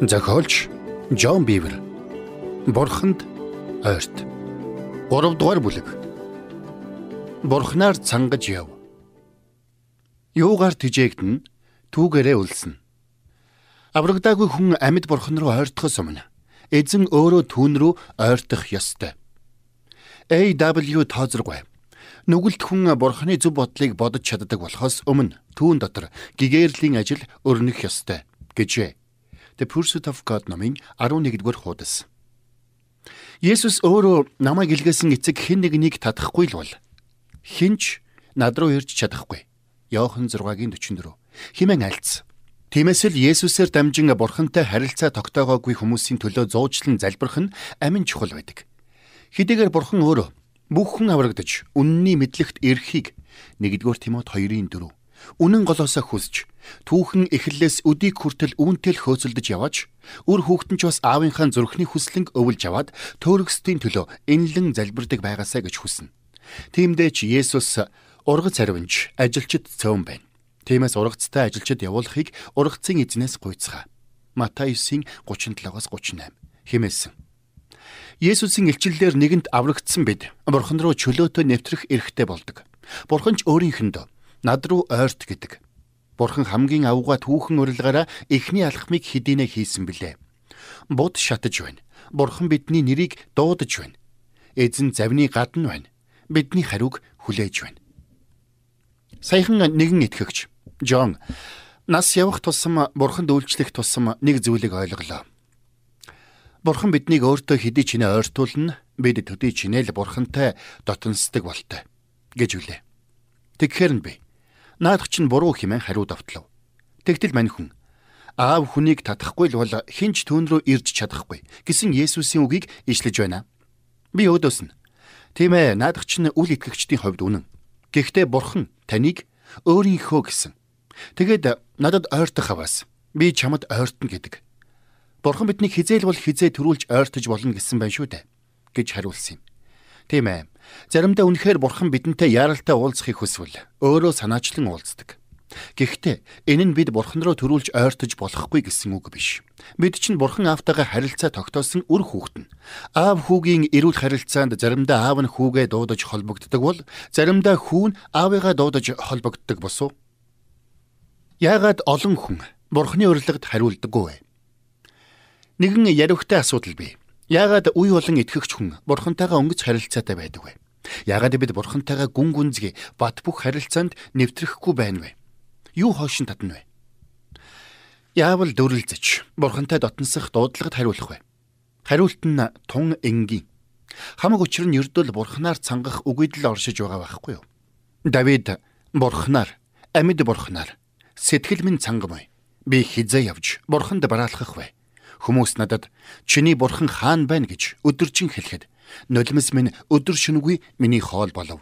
Зохиолч Джон Бивер. Бурханд ойрт. 3 дугаар бүлэг. Бурхнаар цангаж яв. Юугаар тижээгдэн түүгээрээ үлсэн. Аврагдаагүй хүн амьд бурхан руу ойртохоос өмнө эзэн өөрөө түүн рүү ойртох ёстой. AW тоозроггүй. Нүгэлт хүн бурханы зөв бодлыг бодож чаддаг болохоос өмнө түүн дотор гэгэрлийн ажил өрнөх ёстой гэжээ. The Pursuit of God номын 11-р хуудас. Есүс өөрөө намайг илгээсэн эцэг хэн нэгнийг татахгүй л бол хинч над руу ирж чадахгүй. Иохан 6-гийн 44. Химэн альц. Тиймээс л Есүсээр дамжин бурхантай харилцаа тогтоогоогүй хүмүүсийн төлөө зуучлан залбирх нь амин чухал байдаг. Хэдийгээр бурхан өөрөө бүх хүн аврагдаж үнний мэдлэгт ирэхийг 1-р Тимот 2-ын 4 Үнэн голоосоо хүсж түүхэн эхлэлээс өдийг хүртэл үүнтэл хөөцөлдөж яваач үр хүүхэд нь ч бас аавынхаа зүрхний хүслэнг өвлж аваад төөрөксдийн төлөө энлэн залбирдаг байгаасаа гэж хүснэ. Тиймдээ ч Есүс ургац харивнч ажилчид цөөн байна. Тиймээс ургацтай ажилчид явуулахыг ургацын эзнээс гуйцгаа. Матай 9:37-аас 38 химээсэн. Есүсийн илчиллээр нэгэнт аврагдсан бид Бурхан руу чөлөөтэй нэвтрэх эрхтэй болдог. Бурхан ч өөрийнхэндөө над руу ойрт гэдэг. Бурхан хамгийн авгаа түүхэн урилгаараа эхний алхмыг хэдийнэ хийсэн билээ. Буд шатаж байна. Бурхан бидний нэрийг дуудаж байна. Эзэн завны гадна байна. Бидний хариуг хүлээж байна. Саяхан нэгэн итгэгч Жон нас явах тусам бурханд үйлчлэх тусам нэг зүйлийг ойлголоо. Бурхан биднийг өөртөө хэдий ч нэ ойртуулна, бид төдий чинэл бурхантай дотносдог болтой гэж үлээ. Тэгэхээр нь би Наадах чинь буруу хэмээн хариу давтлав. Тэгтэл мань хүн аав хүнийг татахгүй л бол хинч түүн рүү ирж чадахгүй гэсэн Есүсийн үгийг ишлэж байна. Би өөдөөс нь тийм ээ наадах чинь үл итгэгчдийн хувьд үнэн. Гэхдээ бурхан таныг өөрийнхөө гэсэн. Тэгэд надад ойртох аваас би чамд ойртно гэдэг. Бурхан биднийг хизээл бол хизээ төрүүлж ойртож болно гэсэн байх шүү дээ гэж хариулсан юм. Тийм ээ. Заримдаа үнэхээр бурхан бидэнтэй яаралтай уулзахыг хүсвэл өөрөө санаачлан уулздаг. Гэхдээ энэ нь бид бурхан руу төрүүлж ойртож болохгүй гэсэн үг биш. Бид чинь бурхан аавтайгаа харилцаа тогтоосон үр хүүхэд нь. Аав хүүгийн эрүүл харилцаанд заримдаа аав нь хүүгээ дуудаж холбогддог бол заримдаа хүү нь аавыгаа дуудаж холбогддог босуу. Яагаад олон хүн бурханы урилгад хариулдаггүй вэ? Нэгэн яривхтай асуудал бий. Яагаад үе болон итгэгч хүн бурхантайгаа өнгөц харилцаатай байдаг вэ? Яагаад бид бурхантайгаа гүн гүнзгий бат бөх харилцаанд нэвтрэхгүй байна вэ? Юу хоошин татна вэ? Яавал дөрлөж бурхантай дотносох дуудлагад хариулах вэ? Хариулт нь тун энгийн. Хамаг учир нь ердөл бурханаар цангах үгүйдэл оршиж байгаа байхгүй юу? Давид бурханаар, амьд бурханаар сэтгэл минь цангамай. Би хизээ явж бурханд бараалхах вэ? Хүмүүс надад чиний бурхан хаан байна гэж өдөржин хэлэхэд нулимс минь өдөр шөнөгүй миний хоол болов.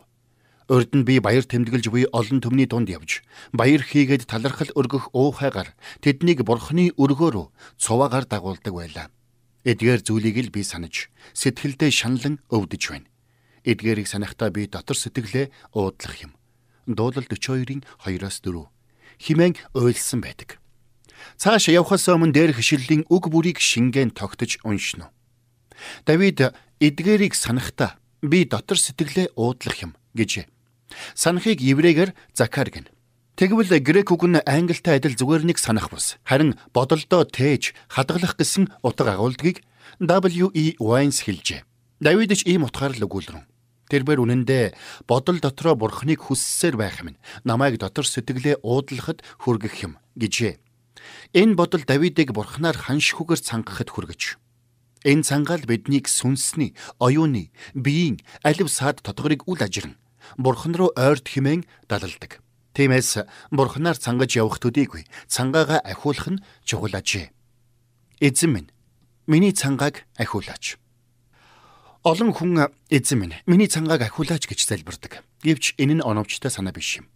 Урд нь би баяр тэмдэглэж буй олон төмний дунд явж баяр хийгээд талархал өргөх уухайгаар тэднийг бурхны өргөөрөө цуваагаар дагуулдаг байлаа. Эдгээр зүйлийг л би санаж сэтгэлдээ шаналан өвдөж байна. Эдгээрийг санахтаа би дотор сэтгэлээ уудлах юм. Дуулал 42-ийн 2-оос 4 химэн ойлсон байдаг. Цааш явхаас өмнө дээрх ишлэлийн үг бүрийг шингэн тогтож уншина. Давид эдгээрийг санахта би дотор сэтгэлээ уудлах юм гэжээ. Санахыг еврейгээр закар гэнэ. Тэгвэл грек үг нь англитай адил зүгээр нэг санах бус. Харин бодолдоо тээж хадгалах гэсэн утга агуулдгийг W.E. Wines хэлжээ. Давид ч ийм утгаар л өгүүлрэн. Тэрбэр үнэндээ бодол дотроо бурхныг хүссээр байх юм. Намайг дотор сэтгэлээ уудлахад хүргэх юм гэжээ. Энэ бодол Давидыг бурхнаар ханшихугаар цангахад хүргэж. Энэ цангаал биднийг сүнсний, оюуны, биеийн алив саад тодгорыг үл ажирн бурхан руу ойрт химэн далалдаг. Тиймээс бурханаар цангаж явах төдийгүй цангаагаа ахиулах нь чухал ажээ. Эзэн минь миний цангааг ахиулаач. Олон хүн эзэн минь миний цангааг ахиулаач гэж залбирдаг. Гэвч энэ нь оновчтой санаа биш юм.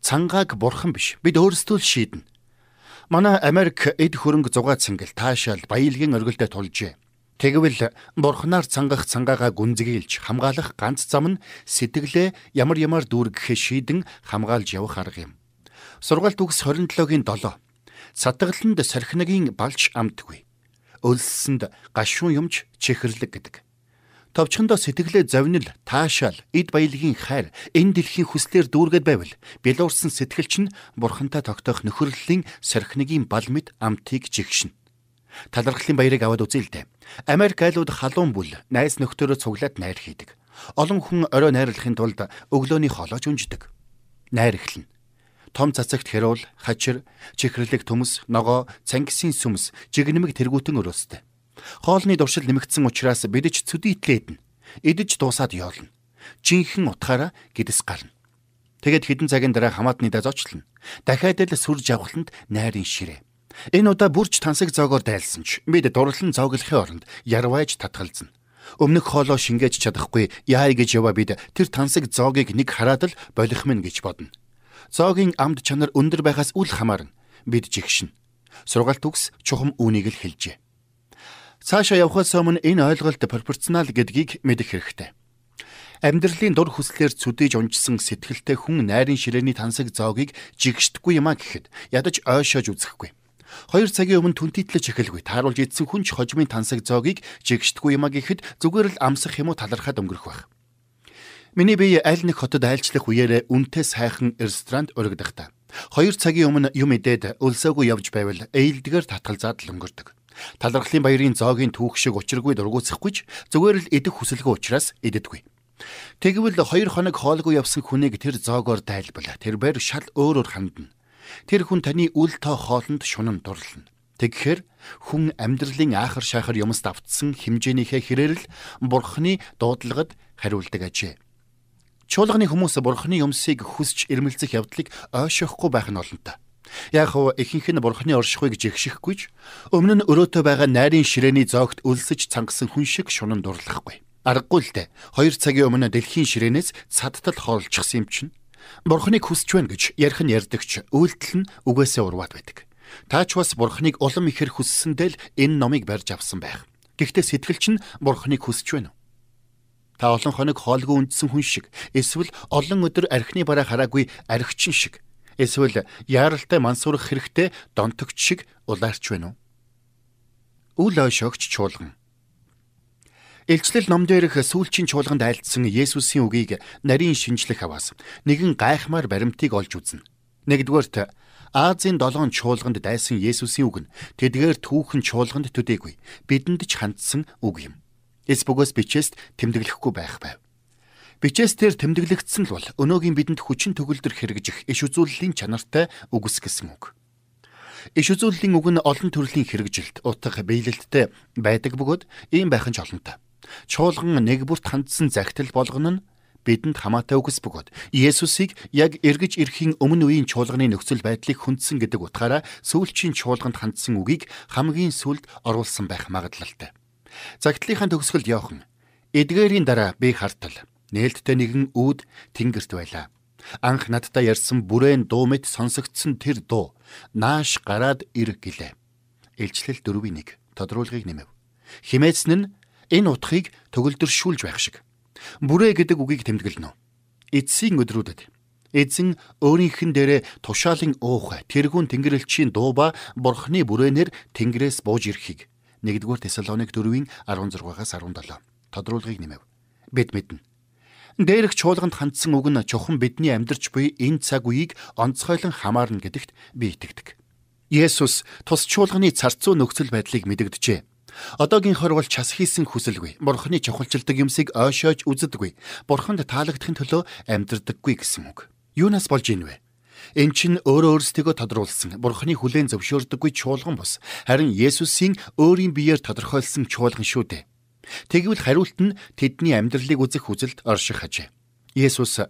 Цангааг бурхан биш бид өөрсдөө л шийднэ Манай Америк эд хөрөнгө зугаа цэнгэл таашаал баялагын оргилдод тулжээ. Тэгвэл бурхнаар цангах цангаагаа гүнзгийлж хамгаалах ганц зам нь сэтгэлээ ямар ямар дүүргэхээ шийдэн хамгаалж явах арга юм. Сургаалт үгс 27-гийн 7. Сатгаланд сархинагийн балч амтгүй. өлссөнд гашуун юмч чихэрлэг гэдэг. Товчхондоо сэтгэлээ зовнил, таашаал, эд баялагын хайр, энэ дэлхийн хүслээр дүүргээд байвал бэлуурсан сэтгэл чинь бурхантай тогтоох нөхөрлөлийн сархиныгийн бал мэд амтыг жигшин. Талархлын баярыг аваад үзээ л дээ. Америк айлууд халуун бүл найс нөхдөөрөө цуглаад найр хийдэг. Олон хүн орой найрлахын тулд өглөөний хоолойч унждаг. Найр эхлэнэ. Том цацагт хэрүүл, хачир, чихэрлэг төмс, ногоо, цангисын сүмс, жигнэмэг тэргүүтэн өрөөстэй. Хоолны дуршил нэмэгдсэн учраас бид ч цүдий итлээднэ. Идэж дуусаад явуулна. Жинхэнэ утгаараа гэдэс гарна. Тэгэд хідэн цагийн дараа хамаатны даа зочлно. Дахиад л сүр жавхланд найрын ширээ. Энэ удаа бүрч тансаг зоогоор дайлсан ч бид дурлан зооглохын оронд ярвайж татгалзна. Өмнөх хоолоо шингээж чадахгүй яа гэж яваа бид тэр тансаг зоогийг нэг хараад л болох мэн гэж бодно. Зоогийн амд чанар өндөр байхаас үл хамаарна. Бид жигшин. Сургаалт төгс чухам үүнийг л хэлжээ. Цаашаа явхаас өмнө энэ ойлголт пропорционал гэдгийг мэдэх хэрэгтэй. Амьдралын дур хүслээр цүдэж унжсан сэтгэлтэй хүн найрын ширээний тансаг зоогийг жигшдэггүй юма гэхэд ядаж ойшоож үзэхгүй. Хоёр цагийн өмнө түнтитлэж эхэлгүй тааруулж идсэн хүн ч хожимын тансаг зоогийг жигшдэггүй юма гэхэд зүгээр л амсах юм уу талархаад өнгөрөх байх. Миний бие аль нэг хотод айлчлах үеэрээ үнтэй сайхан ресторанд өргөдөхдөө. Хоёр цагийн өмнө юм идээд өлсөөгүй явж байвал ээлдгээр татгалзаад л өнгөрдөг. Талархлын баярын зоогийн түүх шиг учиргүй дургуутсахгүйч зүгээр л идэх хүсэлгүй учраас иддэггүй. Тэгвэл хоёр хоног хоолгүй явсан хүнийг тэр зоогоор дайлбал тэр байр шал өөрөөр хандна. Тэр хүн таны үл тоо хоолнд шунан дурлна. Тэгэхээр хүн амьдралын аахар шахар юмс давтсан хэмжээнийхээ хэрээр л бурхны дуудлагад хариулдаг ажээ. Чуулганы хүмүүс бурхны юмсыг хүсч ирмэлцэх явдлыг ойшоохгүй байх нь олонтой. Яг хөө ихэнх нь бурхны оршихуйг жигшихгүйч өмнө нь өрөөтөө байгаа найрын ширээний зоогт өлсөж цангасан хүн шиг шунан дурлахгүй. Аргагүй л дээ. Хоёр цагийн өмнө дэлхийн ширээнээс цадтал хоолчихсан юм чинь. Бурхныг хүсч байна гэж ярих нь ярдагч үйлдэл нь үгээсээ урваад байдаг. Таач бас бурхныг улам ихэр хүссэндээ л энэ номыг барьж авсан байх. Гэхдээ сэтгэл чинь бурхныг хүсч байна уу? Та олон хоног хоолгүй үндсэн хүн шиг эсвэл олон өдөр архины бараа хараагүй архичин шиг Эсвэл яаралтай мансуурах хэрэгтэй донтогч шиг улаарч байна уу? Үл ойшогч чуулган. Илчлэл ном дээрх сүүлчийн чуулганд айлдсан Есүсийн үгийг нарийн шинжлэх аваас нэгэн гайхмаар баримтыг олж үзнэ. Нэгдүгээрт Азийн долоон чуулганд дайсан Есүсийн үг нь тэдгээр түүхэн чуулганд төдийгүй бидэнд ч хандсан үг юм. Эс бөгөөс бичээст тэмдэглэхгүй байх байв. Бичээс дээр тэмдэглэгдсэн л бол өнөөгийн бидэнд хүчин төгөлдөр хэрэгжих иш үзүүллийн чанартай үгс гэсэн үг. Иш үзүүллийн үг нь олон төрлийн хэрэгжилт, утга, биелэлттэй байдаг бөгөөд ийм байх нь ч олонтой. Чуулган нэг бүрт хандсан загтал болгоно нь бидэнд хамаатай үгс бөгөөд Есүсийг яг эргэж ирэхийн өмнө үеийн чуулганы нөхцөл байдлыг хүндсэн гэдэг утгаараа сүүлчийн чуулганд хандсан үгийг хамгийн сүлд оруулсан байх магадлалтай. Загтлынхаа төгсгөлд явхан эдгээрийн дараа би хартал Нээлттэй нэгэн үүд тэнгэрт байлаа. Анх надтай ярьсан бүрээн дуу мэт сонсогдсон тэр дуу нааш гараад ир гэлээ. Илчлэл 4-1 тодруулгыг нэмэв. Химээцэн нь энэ утгыг төгөлдөршүүлж байх шиг. Бүрээ гэдэг үгийг тэмдэглэнэ. Эцсийн өдрүүдэд эзэн өөрийнхэн дээрээ тушаалын уух тэргүүн тэнгэрлэгчийн дуу ба бурхны бүрээнээр тэнгэрээс бууж ирэхийг 1-р Тесалоник 4-ийн 16-аас 17 тодруулгыг нэмэв. Бид мэднэ Дээрх чуулганд хандсан үг нь чухам бидний амьдрч буй энэ цаг үеийг онцгойлон хамаарна гэдэгт би итгэдэг. Есүс тус чуулганы царцуу нөхцөл байдлыг мэдэгдэжээ. Одоогийн хор бол час хийсэн хүсэлгүй. Бурхны чухалчилдаг юмсыг ойшоож үздэггүй. Бурханд таалагдахын төлөө амьдрдаггүй гэсэн үг. Юунаас болж ийн вэ? Эн чинь өөрөө өөрсдөө тодруулсан Бурхны хүлээн зөвшөөрдөггүй чуулган бос. Харин Есүсийн өөрийн биеэр тодорхойлсон чуулган шүү дээ. Тэгвэл хариулт нь тэдний амьдралыг үзэх үзэлд орших хажээ. Есүс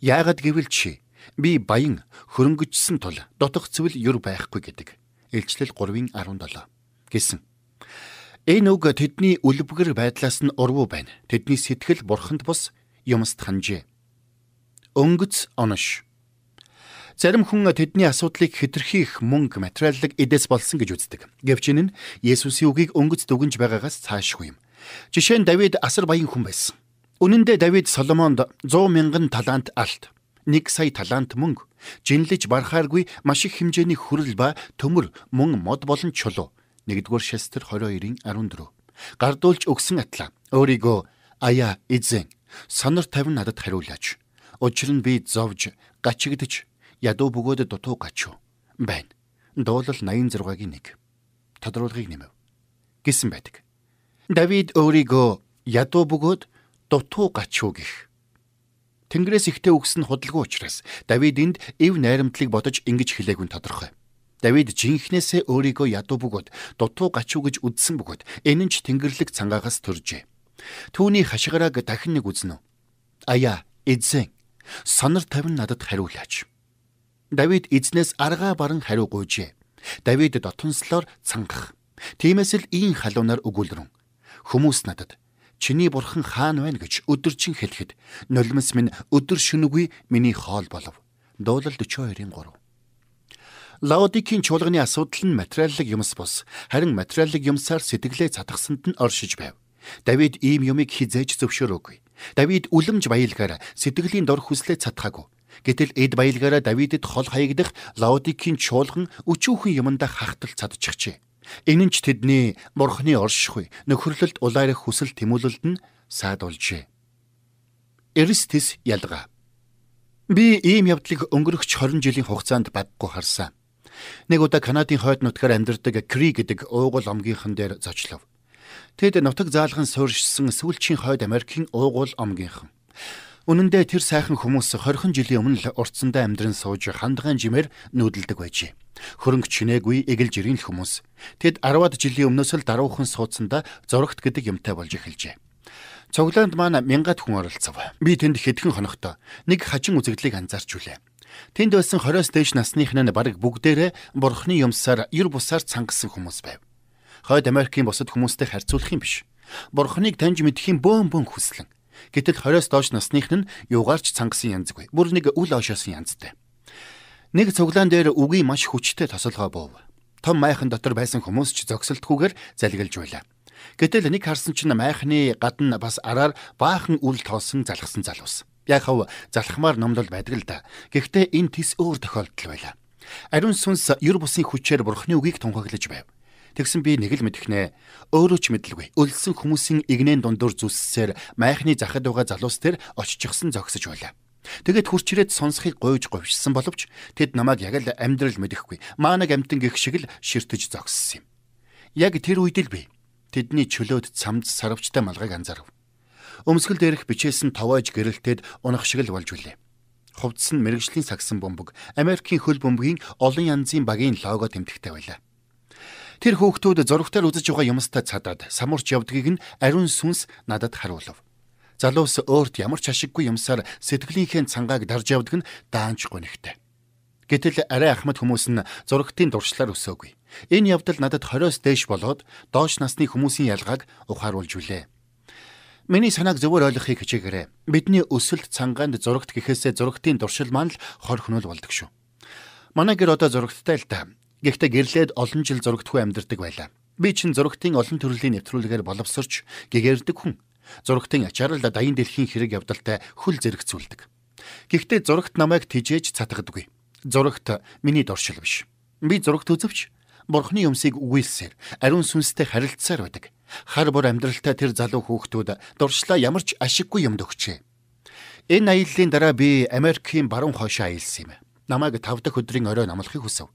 яагад гэвэл чи би баян хөрөнгөжсөн тул дутх цэвэл юр байхгүй гэдэг. Илчлэл 3:17 гэсэн. Энэ үг тэдний үлбгэр байдлаас нь урвуу байна. Тэдний сэтгэл бурханд бус юмст ханжээ. Өнгөц онош. Зарим хүн тэдний асуудлыг хэтэрхийх мөнгө материаллык эдээс болсон гэж үздэг. Гэвч энэ нь Есүсийн үгийг өнгөц дүгнж байгаагаас цаашгүй юм. Жишээ нь Давид асар баян хүн байсан. Үнэн дээр Давид Соломонд 100 мянган талант алт, 1 сая талант мөнгө, жинлэж барахааргүй маш их хэмжээний хүрэл ба төмөр, мөн мод болон чулуу, 1-р Шестер 22-ын 14. Гардуулж өгсөн атла өөрийгөө аяа эзэн сонор тавин надад хариулаач. Учир нь би зовж гачигдж ядуу бөгөөд дутуу гачив байна. Дуулал 86-гийн 1. Тодруулгыг нэмэв. Гисэн байдаг. Давид өөрийгөө ядуу бөгөөд дутуу гачив гэх. Тэнгэрээс ихтэй нь худалгүй учраас Давид энд эв найрамдлыг бодож ингэж хэлээгүй тодорхой. Давид жинхнээсээ өөрийгөө ядуу бөгөөд дутуу гачив гэж үздсэн бөгөөд энэ нь ч тэнгэрлэг цангаагаас төржээ. Түүний хашгирааг дахин нэг үзнэ. Аяа, эзэн, сонор тавин надад хариулаач. Давид эзнээс аргаа баран хариу гуйжээ. Давид дотонслоор цангах. Тиймээс л ийм халуунаар өгүүлрэн. Хүмүүс надад чиний бурхан хаан байна гэж өдөржин хэлэхэд нулимс минь өдөр шөнөгүй миний хоол болов. Дуулал 42-ийн 3. Лаодикийн чуулганы асуудал нь материаллык юмс бус. Харин материаллык юмсаар сэтгэлээ цатгсанд нь оршиж байв. Давид ийм юмыг хизээж зөвшөөрөөгүй. Давид үлэмж баялгаар сэтгэлийн дор хүслээ цатгаагүй. Гэтэл эд баялгаараа Давидэд хол хаягдах Лаодикийн чуулган өчүүхэн юмдаа хахтал цадчихжээ. Энэ нь ч тэдний бурхны оршихуй нөхөрлөлд улайрах хүсэл тэмүүлэлд нь саадулжээ. Эристис ялгаа. Би ийм явдлыг өнгөрөх 20 жилийн хугацаанд баггүй харсан. Нэг удаа Канадын хойд нутгаар амьдардаг Кри гэдэг уугуул омгийнхан дээр зочлов. Тэд нутаг заалхан суурьшсан сүүлчийн хойд Америкийн уугуул омгийнхан. Үнэн дээр тэр сайхан хүмүүс 20 жилийн өмнө л уртсандаа амьдран сууж хандгаан жимээр нүүдэлдэг байжээ. Хөрөнгө чинээгүй эгэл жирийн хүмүүс. Тэд 10-ад жилийн өмнөөс л даруухан суудсандаа зурагт гэдэг юмтай болж эхэлжээ. Цуглаанд маань мянгад хүн оролцов. Би тэнд хэдхэн хоногтой нэг хажин үзэгдлийг анзаарч үлээ. Тэнд байсан 20-оос дээш насных нь бараг бүгдээрээ бурхны юмсаар ер бусаар цангасан хүмүүс байв. Хойд Америкийн бусад хүмүүстэй харьцуулах юм биш. Бурхныг таньж мэдхийн бөөн бөөн хүслэн Гэтэл 20-оос доош насных нь юугаарч цангасан янзгүй. Бүр нэг үл ошоосон янзтай. Нэг цуглаан дээр үгийн маш хүчтэй тосолгоо буув. Том майхан дотор байсан хүмүүс ч зогсолтгүйгээр залгилж байлаа. Гэтэл нэг харсан чинь майхны гадна бас араар баахан үл тоосон залхсан залуус. Яг хав залхмаар номлол байдаг л да. Гэхдээ энэ тис өөр тохиолдол байлаа. Ариун сүнс ер бусын хүчээр бурхны үгийг тунхаглаж байв. Тэгсэн би нэг л мэдхнэ. Өөрөө ч мэдлгүй. Өлсөн хүмүүсийн игнэн дундуур зүссээр майхны захад байгаа залуус тэр оччихсан зогсож байлаа. Тэгэд хурчрээд сонсхийг гойж говьшсан боловч тэд намайг яг л амьдрал мэдэхгүй. Маанаг амтан гих шиг л ширтэж зогссон юм. Яг тэр үед л би тэдний чөлөөд цамд сарвчтай малгайг анзаарав. Өмсгөл дээрх бичээсэн товоож гэрэлтээд унах шиг л болж үлээ. Хувцс нь мэрэгжлийн сагсан бөмбөг, Америкийн хөл бөмбөгийн олон янзын багийн лого тэмдэгтэй байлаа. Тэр хүүхдүүд зургатаар үзэж байгаа юмстай цадаад самурч явдгийг нь ариун сүнс надад харуулв. Залуус өөрт ямар ч ашиггүй юмсаар сэтгэлийнхээ цангааг дарж явдаг нь даанч гонигтай. Гэтэл арай ахмад хүмүүс нь зургтын дуршлаар өсөөгүй. Энэ явдал надад 20-оос дээш болоод доош насны хүмүүсийн ялгааг ухааруулж үлээ. Миний санааг зөвөр ойлгохыг хичээгээрэй. Бидний өсөлт цангаанд зурагт гэхээсээ зургтын дуршил маань л хор хөнөөл болдог шүү. Манай гэр одоо зурагттай л та. Гэхдээ гэрлээд олон жил зурагтгүй амьдардаг байлаа. Би чин зурагтын олон төрлийн нэвтрүүлгээр боловсрч гэгэрдэг хүн. Зурагтын ачаар л даян дэлхийн хэрэг явдалтай хөл зэрэгцүүлдэг. Гэхдээ зурагт намайг тижээж цатгадаггүй. Зурагт миний дуршил биш. Би зурагт үзвч бурхны юмсыг үгүйсээр ариун сүнстэй харилцаар байдаг. Хар бор амьдралтай тэр залуу хүүхдүүд дуршлаа ямар ч ашиггүй юмд өгчээ. Энэ аяллаа дараа би Америкийн баруун хойшоо аялсан юм. Намайг 5 дахь өдрийн орой амлахыг хүсв.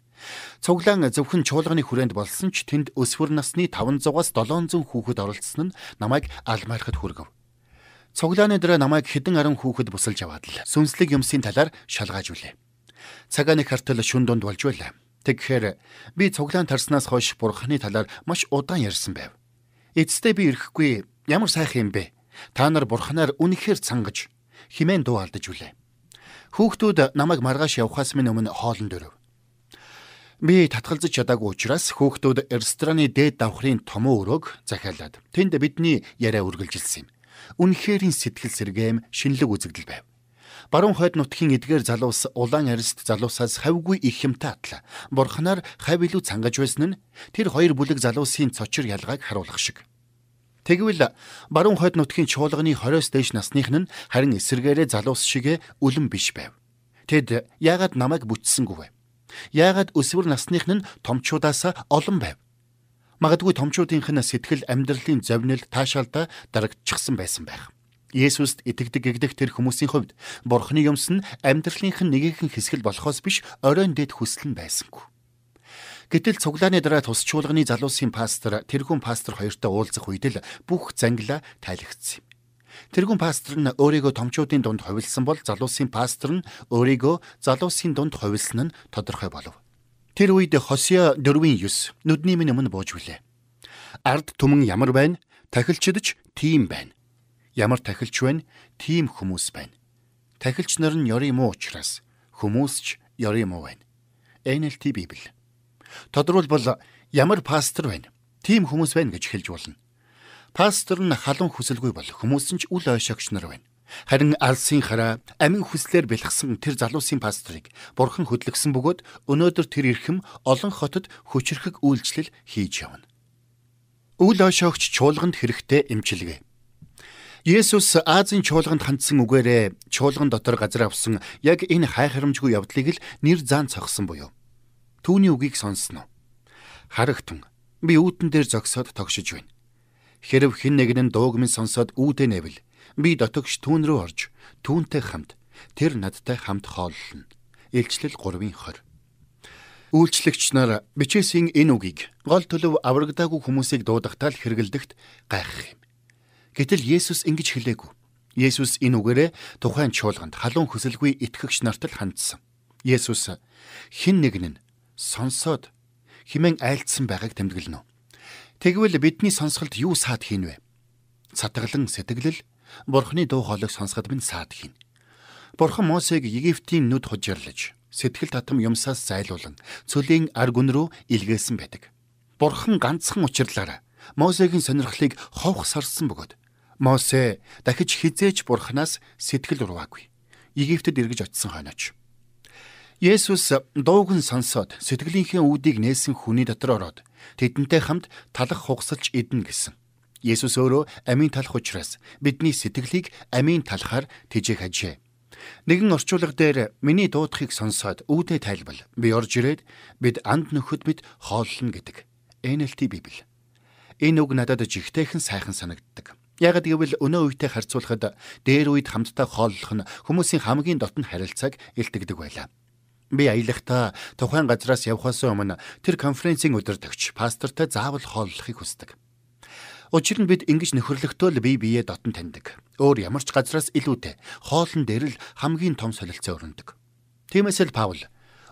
Цуглаан зөвхөн чуулганы хүрээнд болсон ч тэнд өсвөр насны 500-аас 700 хүүхэд оролцсон нь намайг алмаарахад хүргэв. Цуглааны дараа намайг хэдэн арван хүүхэд бусалж аваад л сүнслэг юмсын талаар шалгааж үлээ. Цагааны картел шүн дунд болж байлаа. Тэгэхээр би цуглаан тарснаас хойш бурхны талаар маш удаан ярьсан байв. Эцэстээ би ирэхгүй ямар сайхан юм бэ? Та нар бурхнаар үнэхээр цангаж химэн дуу алдаж үлээ. Хүүхдүүд намайг маргааш явхаас минь өмнө хоолнд өрөв. Би татгалзаж чадаагүй учраас хүүхдүүд рестораны дээд давхрын томоо өрөөг захиалаад тэнд бидний яриа үргэлжилсэн юм. Үнэхэрийн сэтгэл сэргээм шинэлэг үзэгдэл байв. Баруун хойд нутгийн эдгээр залуус улаан арист залуусаас хавьгүй их юмтай атла. Бурхнаар хавь илүү цангаж байсан нь тэр хоёр бүлэг залуусын цочир ялгааг харуулах шиг. Тэгвэл баруун хойд нутгийн чуулганы 20-с дээш насных нь харин эсэргээрээ залуус шигэ үлэн биш байв. Тэд яагаад намайг бүтсэнгүү вэ? Яагаад өсвөр насных нь томчуудаас олон байв? Магадгүй томчуудынх нь сэтгэл амьдралын зовнил таашаалда дарагдчихсан байсан байх. Есүст итгэдэг гэгдэх тэр хүмүүсийн хувьд Бурхны юмс нь амьдралынх нь нэгэн хэсгэл болохоос биш оройн дэд хүсэл нь байсангүй. Гэтэл цуглааны дараа тус чуулганы залуусын пастор тэрхүүн пастор хоёртой уулзах үед л бүх зангилаа тайлгдсан юм. Тэрхүүн пастор нь өөрийгөө томчуудын дунд ховилсан бол залуусын пастор нь өөрийгөө залуусын дунд ховилсан нь тодорхой болов. Тэр үед Хосеа 4:9 нүдний минь өмнө бууж үлээ. Ард түмэн ямар байна? Тахилчдж тийм байна. Ямар тахилч байна? Тийм хүмүүс байна. Тахилч нар нь ёрын муу учраас хүмүүс ч ёрын муу байна. NLT Библи. Тодорхойлбол ямар пастор байна? Тийм хүмүүс байна гэж хэлж болно. Пастор нь халуун хүсэлгүй бол хүмүүс нь ч үл ойшогч нар байна. Харин алсын хараа амин хүслээр бэлгсэн тэр залуусын пасторыг бурхан хөдлөсөн бөгөөд өнөөдөр тэр эрхэм олон хотод хүчрхэг үйлчлэл хийж явна. Үл ойшоогч чуулганд хэрэгтэй эмчилгээ. Есүс Азийн чуулганд хандсан үгээрээ чуулган дотор газар авсан яг энэ хайхарамжгүй явдлыг л нэр заан цогсон буюу. Түүний үгийг сонссноо. Харагтун би үүдэн дээр зогсоод тогшиж байна. Хэрв хэн нэгэн дууг минь сонсоод үүдэ нэвэл Би дотогш түүн рүү орж түүнтэй хамт тэр надтай хамт хооллоно. Илчлэл 3:20. Үйлчлэгч нар бичээсийн энэ үгийг гол төлөв аврагдаагүй хүмүүсийг дуудахтаа л хэрэгэлдэгт гайхах юм. Гэтэл Есүс ингэж хэлээгүй. Есүс энэ үгээрээ тухайн чуулганд халуун хөсөлгүй итгэгч нарт л хандсан. Есүс хин нэгэн нь сонсоод химэн айлдсан байгааг тэмдэглэнэ. Тэгвэл бидний сонсголт юу саад хийн вэ? Цатгалан сэтгэлэл Бурхны дуу хоолойг сонсоход минь саад хийнэ. Бурхан Мосег Египтийн нүд хужирлаж, сэтгэл татам юмсаас зайлуулан цөлийн ар гүн рүү илгээсэн байдаг. Бурхан ганцхан учирлаараа Мосегийн сонирхлыг ховх сарсан бөгөөд Мосе дахиж хизээч Бурханаас сэтгэл урваагүй. Египтэд эргэж очисон хойноч. Есүс дууган сонсоод сэтгэлийнхээ үүдийг нээсэн хүний дотор ороод тэдэнтэй хамт талах хугасалж идэн гэсэн. Есүс өөрөө амийн талах учраас бидний сэтгэлийг амийн талахаар тижээх ажээ. Нэгэн орчуулга дээр миний дуудахыг сонсоод үүдээ тайлбал би орж ирээд бид анд нөхөд бид хооллоно гэдэг. NLT Библи. Энэ үг надад жигтэйхэн сайхан санагддаг. Яг гэвэл өнөө үетэй харьцуулахад дээр үед хамтдаа хооллох нь хүмүүсийн хамгийн дотн харилцааг илтгэдэг байлаа. Би аялахдаа тухайн газраас явхаас өмнө тэр конференцийн өдөртөгч пастортай заавал хооллохыг хүсдэг. Учир нь бид ингэж нөхөрлөختөө л бие биеэ дотн таньдаг. Өөр ямар ч газраас илүүтэй хоолн дээр л хамгийн том солилцоо өрнөдөг. Тиймээс л Паул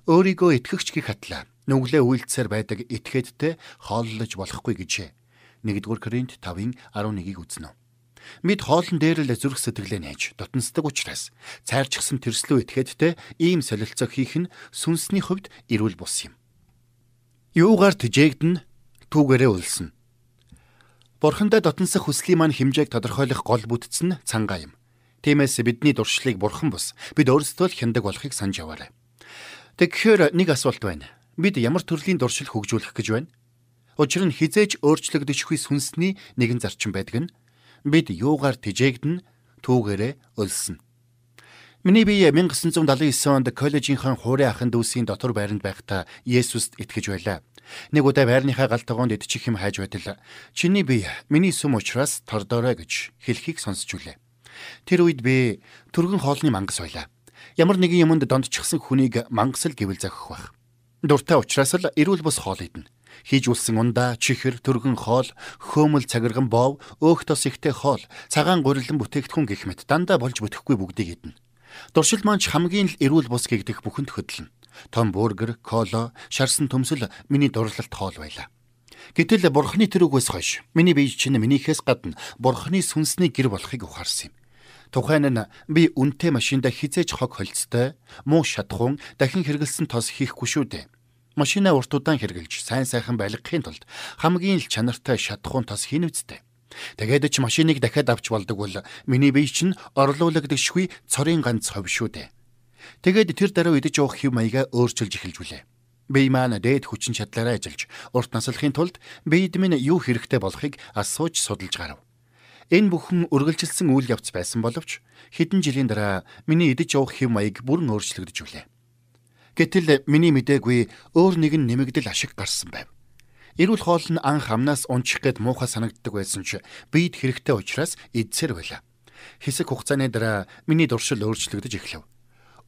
өөрийгөө итгэгч гэх хатлаа нүглээ үйлцээр байдаг этгээдтэй хооллож болохгүй гэжээ. 1-р Коринт 5-ын 11-ийг үзнэ. Бид хоолн дээр л зүрх сэтгэлээ нээж дотносдог учраас цайрчгсан тэрслүү этгээдтэй ийм солилцоо хийх нь сүнсний хувьд эрүүл бус юм. Юугаар тжээгдэн түүгээрээ үлсэн. Бурхандаа дотносох хүслийн маань хэмжээг тодорхойлох гол бүтц нь цангаа юм. Тиймээс бидний дуршлыг бурхан бус бид өөрсдөө л хяндаг болохыг санаж яваарай. Тэгэхээр нэг асуулт байна. Бид ямар төрлийн дуршил хөгжүүлэх гэж байна? Учир нь хизээж өөрчлөгдөшгүй сүнсний нэгэн зарчим байдаг нь бид юугаар тижээгдэн түүгээрээ өлсөн. Миний бие 1979 онд коллежийнхаа хуурай ахын дүүсийн дотор байранд байхдаа Есүст итгэж байлаа. Нэг удаа байрныхаа гал тогоонд идчих юм хайж байтал чиний бие миний сүм учраас тордоорой гэж хэлхийг сонсч үлээ. Тэр үед би түргэн хоолны мангас байлаа. Ямар нэгэн юмд дондчихсан хүнийг мангас л гэвэл зохих байх. Дуртай учраас л эрүүл бус хоол идэнэ. Хийж үлсэн ундаа, чихэр, түргэн хоол, хөөмөл цагирган боов, өөх тос ихтэй хоол, цагаан гурилан бүтээгдэхүүн гэх мэт дандаа болж бүтэхгүй бүгдийг идэнэ. Дуршил маань ч хамгийн л эрүүл бус гэгдэх бүхэнд хөдлөнө том бургер, коло, шарсан төмсөл миний дурлалт хоол байлаа. Гэтэл бурхны тэр үгээс хойш миний бие чинь минийхээс гадна бурхны сүнсний гэр болохыг ухаарсан юм. Тухайн нь би үнэтэй машинда хизээж хог холцтой, муу шатхуун, дахин хэрэгэлсэн тос хийхгүй шүү дээ. Машинаа урт удаан хэрглэж сайн сайхан байлгахын тулд хамгийн л чанартай шатхуун тос хийнвцтэй. Тэгээд ч машиныг дахиад авч болдог бол миний бие чинь орлуулагдагшгүй цорын ганц хов шүү дээ. Тэгээд тэр дараа идэж уух хэв маягаа өөрчилж эхэлж үлээ. Бие маань дээд хүчин чадлаараа ажиллаж урт наслахын тулд биед минь юу хэрэгтэй болохыг асууж судалж гарав. Энэ бүхэн үргэлжилсэн үйл явц байсан боловч хэдэн жилийн дараа миний идэж уух хэв маяг бүрэн өөрчлөгдөж үлээ. Гэтэл миний мэдээгүй өөр нэгэн нэмэгдэл ашиг гарсан байв. Эрүүл хоол нь анх амнаас унчих гээд муухай санагддаг байсан ч бид хэрэгтэй учраас идсээр байлаа. Хэсэг хугацааны дараа миний дуршил өөрчлөгдөж эхлэв.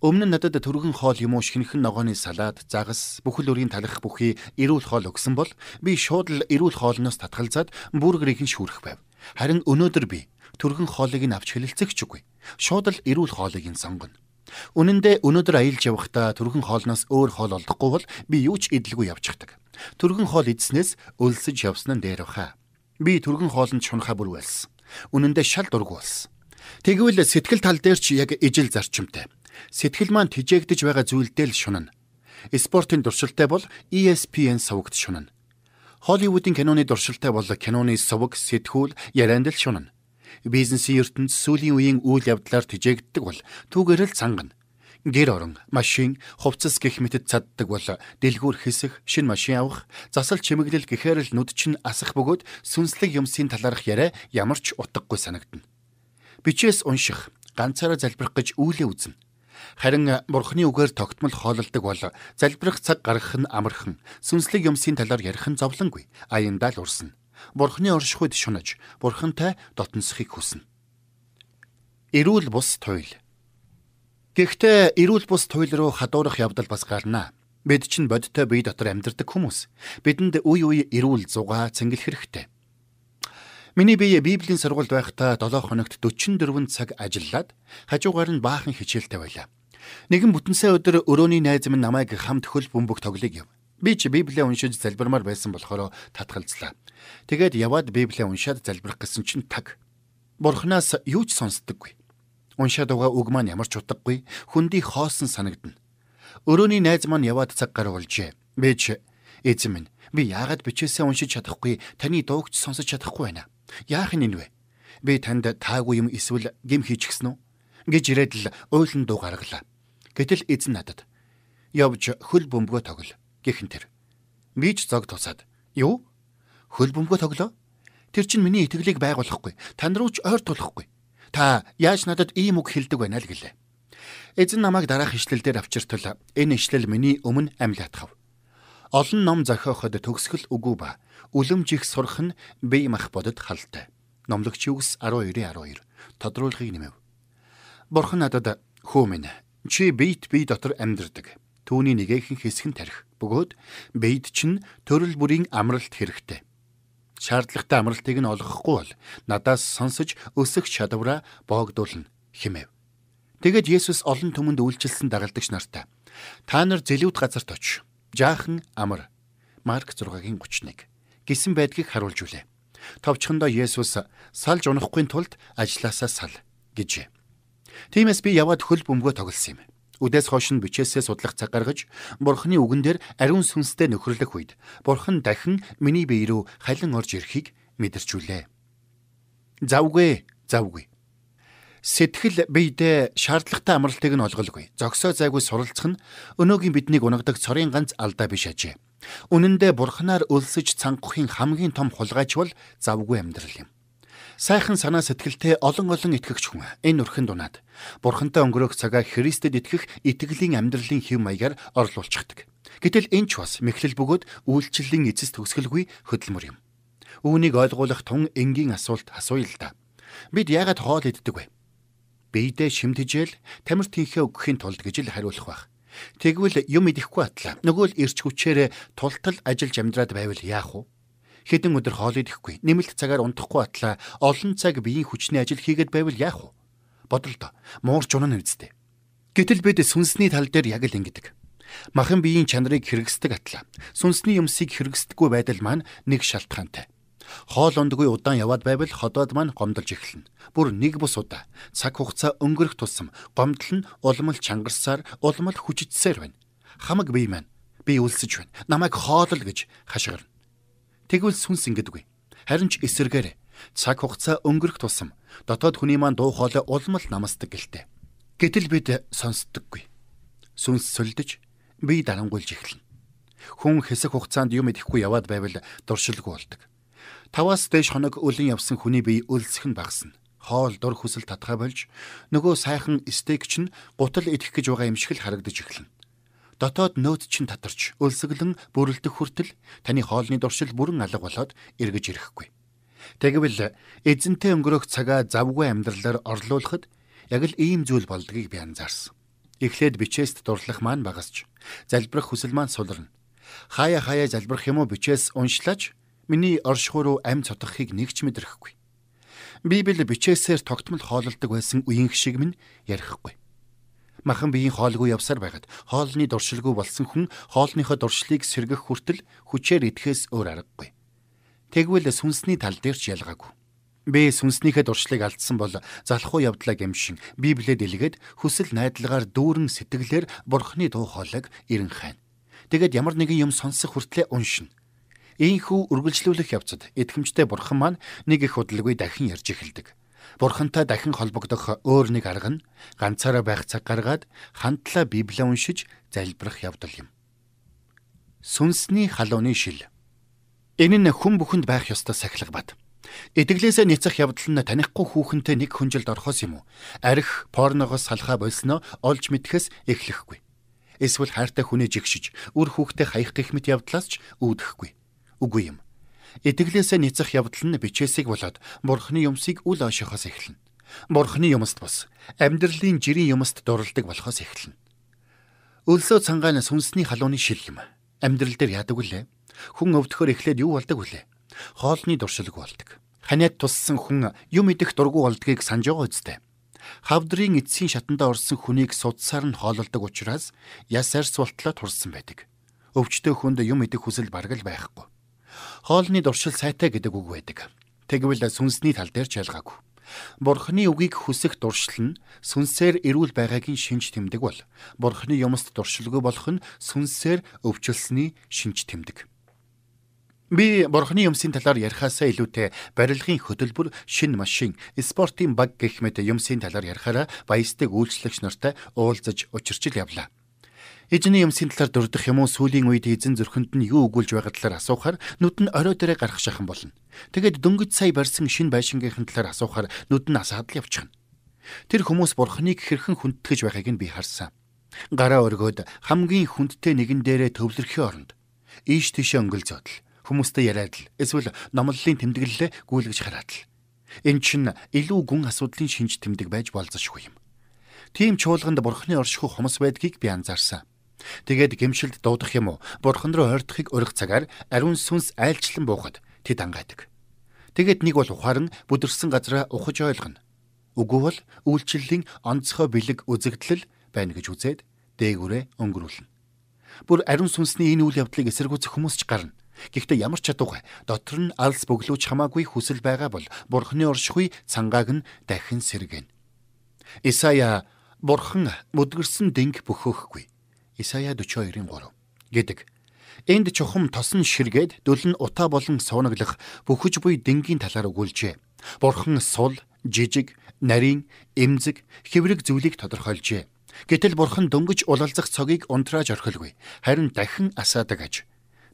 Өмнө нь надад төргөн хоол юм уу шинхэн ногооны салаад, загас, бүхэл өрийн талах бүхий эрүүл хоол өгсөн бол би шууд л эрүүл хоолноос татгалзаад бүргэрийг нь шүүрэх байв. Харин өнөөдөр би төргөн хоолыг нь авч хэлэлцэхчгүй. Шууд л эрүүл хоолыг нь сонгоно. Үнэн дээр өнөөдөр аялж явахдаа төргөн хоолноос өөр хоол олдохгүй бол би юу ч идэлгүй явчихдаг. Төргөн хоол идснээс өлсөж явсан нь дээр баха. Би төргөн хоолнд шунхаа бүр байсан. Үнэн дээр шал дургу болсон. Тэгвэл сэтгэл тал дээр ч яг ижил зарчимтай. Сэтгэл маань тижээгдэж байгаа зүйлдээ л шунана. Спортын дуршилтай бол ESPN сувагт шунана. Холливуудын киноны дуршилтай бол киноны суваг, сэтгүүл, ярианд л шунана. Бизнесийн ертөнд сүүлийн үеийн үйл явдлаар тижээгддэг бол түүгээр л цангана. Гэр орон, машин, хувцас гэх мэтэд цаддаг бол дэлгүүр хэсэх, шин машин авах, засал чимэглэл гэхээр л нүд чинь асах бөгөөд сүнслэг юмсын талаарх яриа ямар ч утгагүй санагдана. Бичээс унших, ганцаараа залбирах гэж үүлээ үзнэ. Харин бурхны үгээр тогтмол хоололдог бол залбирах цаг гаргах нь амархан, сүнслэг юмсын талаар ярих нь зовлонгүй. Аяндаа л урсна. Бурхны оршихуйд шунаж, бурхантай дотносхийг хүснэ. Эрүүл бус туйл. Гэхдээ эрүүл бус туйл руу хадуурах явдал бас гарна. Бид чинь бодтой бие дотор амьдардаг хүмүүс. Бидэнд үе үе эрүүл зугаа цэнгэлэх хэрэгтэй. Миний бие Библийн сургуульд байхдаа 7 хоногт 44 цаг ажиллаад хажуугаар нь баахан хичээлтэй байлаа. Нэгэн бүтэнсэ өдөр өрөөний найз минь намайг хамт хөл бөмбөг тоглоё гэв. Би ч Библийг уншиж залбирмаар байсан болохоор татгалзлаа. Тэгээд яваад Библийг уншаад залбирах гэсэн чинь таг. Бурханаас юу ч сонсдоггүй. Уншаад байгаа үг маань ямар ч утгагүй, хүндий хоосон санагдана. Өрөөний найз маань яваад цаг гаргуулжээ. Би ч эзэн минь би яагаад бичээсээ уншиж чадахгүй, таны дуугч сонсож чадахгүй байна. Яах нь вэ? Би танд таагүй юм эсвэл гим хийчихсэн үү? гэж ирээд л уйлан дуу гаргалаа. Гэтэл эзэн надад явж хөл бөмбөгөө тогло гэхин тэр. Би ч зог тусаад юу? Хөл бөмбөгөө тоглоо? Тэр чинь миний итгэлийг байгуулахгүй. Тань руу ч ойр тулахгүй. Та яаж надад ийм үг хэлдэг байна л гэлээ. Эзэн намайг дараах ишлэлдээр авчиртал энэ ишлэл миний өмнө амьлаатгав. Олон ном зохиоход төгсгөл үгүй ба үлэмж их сурах нь бие мах бодод халтай. Номлогч югс 12:12 тодруулахыг нэмэв. Бурхан надад хөө минь чи биет бие дотор амьдардаг. Түүний нэгэн хэсэг нь тарих. Бөгөөд биед чинь төрөл бүрийн амралт хэрэгтэй. Шаардлагатай амралтыг нь олгохгүй бол надаас сонсож өсөх чадвараа боогдуулна хэмэв. Тэгэд Есүс олон түмэнд үйлчилсэн дагалдагч нартай та нар зэлүүд газарт очив жаахан амар Марк 6-гийн 31 гисэн байдгийг харуулж үлээ. Товчхондоо Есүс салж унахгүй тулд ажилласаа сал гэжээ. Тиймээс би яваад хөл бөмбөгөө тоглосон юм. Үдээс хойш нь бичээсээ судлах цаг гаргаж Бурхны үгэн дээр ариун сүнстэй нөхөрлөх үед Бурхан дахин миний бие рүү халин орж ирэхийг мэдэрчүүлээ. Завгүй, завгүй. Сэтгэл биедээ шаардлагатай амралтыг нь олголгүй. Зогсоо зайгүй суралцах нь өнөөгийн биднийг унагдаг цорын ганц алдаа биш ажээ. Үнэн дээр бурхнаар өлсөж цангахын хамгийн том хулгайч бол завгүй амьдрал юм. Сайхан санаа сэтгэлтэй олон олон итгэгч хүн энэ өрхөнд унаад бурхантай өнгөрөх цагаа Христэд итгэх итгэлийн амьдралын хэв маягаар орлуулчихдаг. Гэтэл энэ ч бас мэхлэл бөгөөд үйлчлэлийн эцэс төгсгөлгүй хөдөлмөр юм. Үүнийг ойлгуулах тун энгийн асуулт асууя л да. Бид яагаад хоол иддэг вэ? биедээ шимтжээл тамир тинхээ өгөхийн тулд гэж л хариулах байх. Тэгвэл юм идэхгүй атлаа. Нөгөө л ирч хүчээр тултал ажиллаж амьдраад байвал яах вэ? Хэдэн өдөр хоол идэхгүй, нэмэлт цагаар унтахгүй атлаа олон цаг биеийн хүчний ажил хийгээд байвал яах вэ? Бодолдоо муурч унана үсттэй. Гэтэл бид сүнсний тал дээр яг л ингэдэг. Махан биеийн чанарыг хэрэгсдэг атлаа. Сүнсний юмсыг хэрэгсдэггүй байдал маань нэг шалтгаантай. Хоол ундгүй удаан яваад байвал ходоод маань гомдолж эхэлнэ. Бүр нэг бус удаа цаг хугацаа өнгөрөх тусам гомдол нь улмал чангарсаар улмал хүчитсээр байна. Хамаг бие маань би үлсэж байна. Намайг хоолол гэж хашгирна. Тэгвэл сүнс ингэдэггүй. Харин ч эсэргээр цаг хугацаа өнгөрөх тусам дотоод хүний маань дуу хоолой улмал намсдаг гэлтэй. Гэтэл бид сонсдоггүй. Сүнс сольдож би дарангуйлж эхэлнэ. Хүн хэсэг хугацаанд юм идэхгүй яваад байвал дуршилгүй болдог. Таваас дээш хоног өлөн явсан хүний бие өлсөх нь багасна. Хоол дур хүсэл татхай болж нөгөө сайхан стейк чинь гутал идэх гэж байгаа юм шиг л харагдаж эхэлнэ. Дотоод нөөц чинь татарч өлсгөлэн бүрэлдэх хүртэл таны хоолны дуршил бүрэн алга болоод эргэж ирэхгүй. Тэгвэл эзэнтэй өнгөрөх цагаа завгүй амьдралаар орлуулахад яг л ийм зүйл болдгийг би анзаарсан. Эхлээд бичээст дурлах маань багасч залбирах хүсэл маань сулрна. Хаяа хаяа залбирах юм уу бичээс уншлаач миний оршихуй руу ам цотгохыг нэгч мэдрэхгүй. Библи бичээсээр тогтмол хоололдог байсан үеийн шиг минь ярихгүй. Махан биеийн хоолгүй явсаар байгаад хоолны дуршилгүй болсон хүн хоолныхоо дуршлыг сэргэх хүртэл хүчээр идэхээс өөр аргагүй. Тэгвэл сүнсний тал дээр ч ялгаагүй. Би сүнснийхээ дуршлыг алдсан бол залхуу явдлаа гэмшин Библиэд илгээд хүсэл найдлагаар дүүрэн сэтгэлээр бурхны дуу хоолойг эрен хайн. Тэгэд ямар нэгэн юм сонсох хүртлээр уншина. Ийхүү үргэлжлүүлэх явцад итгэмжтэй бурхан маань нэг их удалгүй дахин ярьж эхэлдэг. Бурхантай дахин холбогдох өөр нэг арга нь ганцаараа байх цаг гаргаад хамтлаа Библийг уншиж залбирах явдал юм. Сүнсний халууны шил. Энэ нь хүн бүхэнд байх ёстой сахилга бат. Итгэлээсээ няцах явдал нь танихгүй хүүхэнтэй нэг хүнжилд орхоос юм уу? Арх порногоос салхаа болсноо олж мэдхэс эхлэхгүй. Эсвэл хайртай хүнээ жигшиж, үр хүүхдээ хаях гэх мэт явдлаас ч үүдэхгүй. Үгүй юм. Итгэлээсээ ницэх явдал нь бичээсийг болоод бурхны юмсыг үл ойшохоос эхэлнэ. Бурхны юмст бус амьдралын жирийн юмст дурладаг болохоос эхэлнэ. Өлсөө цангаан сүнсний халууны шил юм. Амьдрал дээр яадаг үлээ? Хүн өвдөхөөр эхлээд юу болдог үлээ? Хоолны дуршилг болдог. Ханиад туссан хүн юм идэх дургу болдгийг санаж байгаа үстэй. Хавдрын эцсийн шатанда орсон хүнийг судсаар нь хоололдог учраас яс арс болтлоо турсан байдаг. Өвчтөө хүнд юм идэх хүсэл бараг л байхгүй. Хоолны дуршил сайтай гэдэг үг байдаг. Тэгвэл сүнсний тал дээр ч ялгаагүй. Бурхны үгийг хүсэх дуршил нь сүнсээр эрүүл байгаагийн шинж тэмдэг бол Бурхны юмст дуршилгүй болох нь сүнсээр өвчлсөний шинж тэмдэг. Би Бурхны юмсын талаар ярихаасаа илүүтэй барилгын хөтөлбөр, шин машин, спортын баг гэх мэт юмсын талаар ярихаараа баясдаг үйлчлэгч нартай уулзаж учирчил явлаа. Эзний юмсын талаар дурдах юм уу сүүлийн үед эзэн зөрхөнд нь юу өгүүлж байгаа талаар асуухаар нүд нь орой дээрээ гарах шахан болно. Тэгээд дөнгөж сая барьсан шин байшингийнхэн талаар асуухаар нүд нь асаадл явчихна. Тэр хүмүүс бурхныг хэрхэн хүндэтгэж байхыг нь би харсан. Гараа өргөөд хамгийн хүндтэй нэгэн дээрээ төвлөрхийн оронд ийш тийшээ өнгөл зодл хүмүүстэй яриад л эсвэл номлолын тэмдэглэлээ гүйлгэж хараад л эн чинь илүү гүн асуудлын шинж тэмдэг байж болзошгүй юм. Тийм чуулганд бурхны оршихуй хумс байдгийг би анзаарсан. Тэгээд гимшилд дуудах юм уу? Бурхан руу ойртохыг урих цагаар ариун сүнс айлчлан буухад тэд ангаадаг. Тэгээд нэг бол ухаан бүдэрсэн газараа ухаж ойлгоно. Үгүй бол үйлчлэлийн онцгой бэлэг үзэгдлэл байна гэж үзээд дээгүүрээ өнгөрүүлнэ. Бүр ариун сүнсний энэ үйл явдлыг эсэргүүцэх хүмүүс ч гарна. Гэхдээ ямар ч чадваргүй дотор нь алс бөглөөч хамаагүй хүсэл байгаа бол бурхны оршихуй цангааг нь дахин сэргэнэ. Исая бурхан мөдгөрсөн дэнг бөхөөхгүй. Исая 42-ын 3 гэдэг. Энд чухам тосон ширгээд дөлн утаа болон суунаглах бөхөж буй дэнгийн талаар өгүүлжээ. Бурхан сул, жижиг, нарийн, эмзэг, хэврэг зүйлийг тодорхойлжээ. Гэтэл бурхан дөнгөж улалзах цогийг унтрааж орхилгүй. Харин дахин асаадаг аж.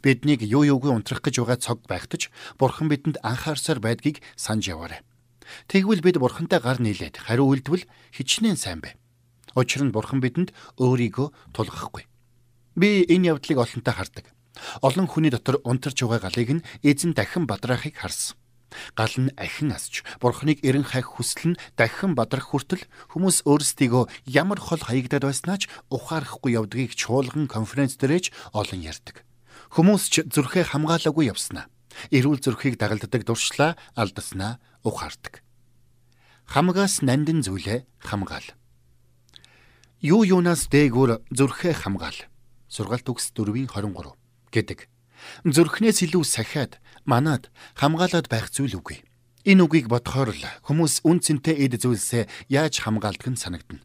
Биднийг юу юугүй унтрах гэж байгаа цог байгтаж бурхан бидэнд анхаарсаар байдгийг санаж яваарай. Тэгвэл бид бурхантай гар нийлээд хариу үйлдвэл хичнээн сайн бай. Учир нь бурхан бидэнд өөрийгөө тулгахгүй. Би энэ явдлыг олонтой хардаг. Олон хүний дотор унтарч байгаа галыг нь эзэн дахин бадраахыг харсан. Гал нь ахин асч бурхныг эрен хайх хүсэл нь дахин бадрах хүртэл хүмүүс өөрсдийгөө ямар хол хаягдаад байснаач ухаарахгүй явдгийг чуулган конференц дээрэж олон ярьдаг. Хүмүүс ч зүрхээ хамгаалаагүй явснаа. Эрүүл зүрхийг дагалддаг дуршлаа алдаснаа ухаардаг. Хамгаас нандин зүйлээ хамгаал. Юу юунаас дээгүүр зүрхээ хамгаал. Сургаалт үгс 4:23 гэдэг. Зүрхнээс илүү сахиад манад хамгаалаад байх зүйл үгүй. Энэ үгийг бодохоор л хүмүүс үн цэнтэй эд зүйлсээ яаж хамгаалдаг нь санагдана.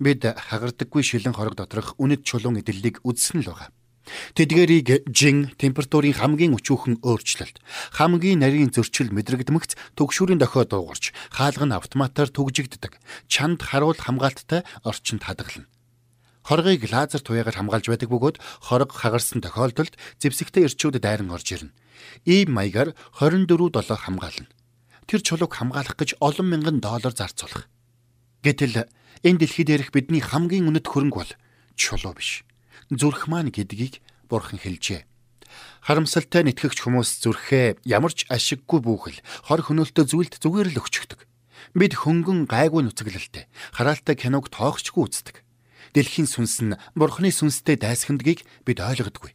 Бид хагардаггүй шилэн хорог доторх үнэт чулуун эдлэлийг үзсэн л байгаа. Тэдгэрийг жин температурын хамгийн өчүүхэн өөрчлөлт, хамгийн нарийн зөрчил мэдрэгдмэгц төгшүүрийн дохио дуугарч, хаалга нь автоматар түгжигддэг. Чанд харуул хамгаалттай орчинд хадгална. Хоргыг лазер туяагаар хамгаалж байдаг бөгөөд хорог хагарсан тохиолдолд зэвсэгтэй эрчүүд дайран орж ирнэ. Ийм маягаар 24/7 хамгаална. Тэр чулууг хамгаалах гэж олон мянган доллар зарцуулах. Гэтэл энэ дэлхий дээрх бидний хамгийн үнэт хөрөнгө бол чулуу биш зүрх маань гэдгийг Бурхан хэлжээ. Харамсалтай нэтгэгч хүмүүс зүрхээ ямар ч ашиггүй бүхэл хор хөнөөлтөй зүйлд зүгээр л өчгдөг. Бид хөнгөн гайгүй нүцгэлэлтэй хараалтай киног тоогчгүй үздэг. Дэлхийн сүнс нь Бурханы сүнстэй дайсхандгийг бид ойлгодгүй.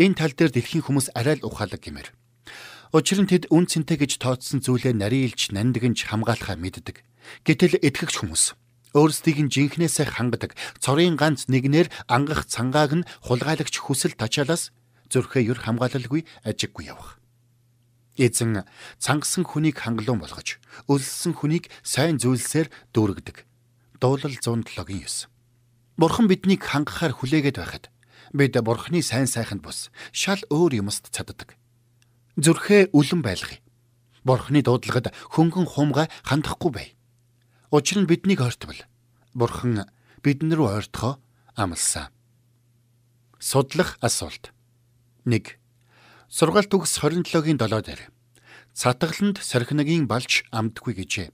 Энэ тал дээр дэлхийн хүмүүс арай л ухаалаг гэмээр. Учир нь тэд үн цэнтэй гэж тооцсон зүйлээ нарийнлж нандинж хамгаалахаа мэддэг. Гэтэл итгэгч хүмүүс өөрсдийг нь жинхнээсээ хангадаг. Цорын ганц нэгнээр ангах цангааг нь хулгайлагч хүсэл тачаалаас зөрхөө юр хамгаалалгүй ажиггүй явах. Эзэн цангасан хүнийг хангалуун болгож, өлссөн хүнийг сайн зүйлсээр дүүргдэг. Дуулал 107-гийн 9. Бурхан биднийг хангахаар хүлээгээд байхад бид Бурханы сайн сайханд бус шал өөр юмст цаддаг. Зүрхээ үлэн байлгая. Бурханы дуудлагад хөнгөн хумгай хандахгүй бай. Учир нь биднийг ойртвол Бурхан бидэн рүү ойртохоо амласан. Судлах асуулт. 1. Сургаалт төгс 27-гийн 7 дээр цатгаланд сархинагийн балж амдгүй гэжээ.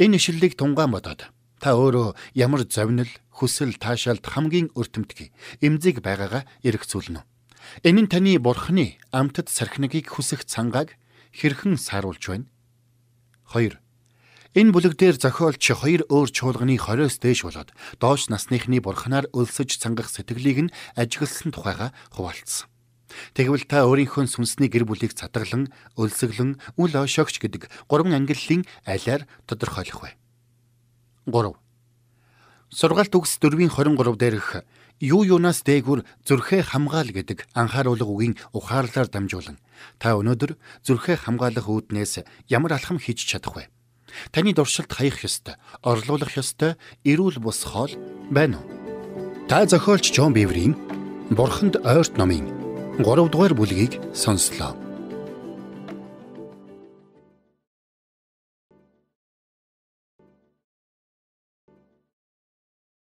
Энэ ишлэлийг тунгаан бодоод та өөрөө ямар зовнил, хүсэл, таашаалд хамгийн өртөмтгий эмзэг байгаагаа эргцүүлнэ. Энэ нь таны бурхны амтд сархинагийг хүсэх цангааг хэрхэн сааруулж байна? 2. Энэ бүлэг дээр зохиолч хоёр өөр чуулганы 20-с дээш болоод доош насныхны бурхнаар өлсөж цангах сэтгэлийг нь ажигласан тухайга хуваалцсан. Тэгвэл та өөрийнхөө сүнсний гэр бүлийг цатгалан, өлсгөлөн, үл ойшоогч гэдэг гурван ангиллалын алиар тодорхойлох вэ? 3. Сургаалт үгс 4:23 дээрх юу юунаас дээгүр зүрхээ хамгаал гэдэг анхааруулга үгийн ухаарлаар дамжуулан та өнөөдөр зүрхээ хамгаалах үүднээс ямар алхам хийж чадах вэ? Таны дуршилд хаях ёстой, орлуулах ёстой эрүүл бус хоол байна уу? Та зохиолч Джон Биврийн Бурханд ойрт номын 3 дугаар бүлгийг сонслоо.